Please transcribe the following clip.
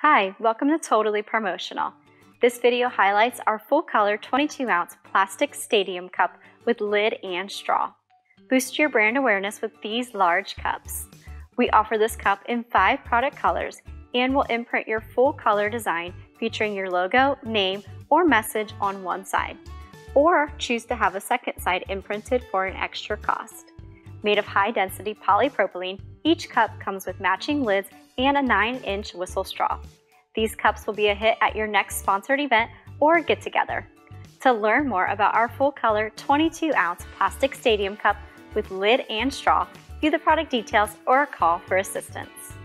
Hi, welcome to Totally Promotional. This video highlights our full color 22 ounce plastic stadium cup with lid and straw. Boost your brand awareness with these large cups. We offer this cup in five product colors and will imprint your full color design featuring your logo, name, or message on one side. Or choose to have a second side imprinted for an extra cost. Made of high density polypropylene, each cup comes with matching lids and a 9 inch whistle straw. These cups will be a hit at your next sponsored event or get together. To learn more about our full color 22 ounce plastic stadium cup with lid and straw, view the product details or call for assistance.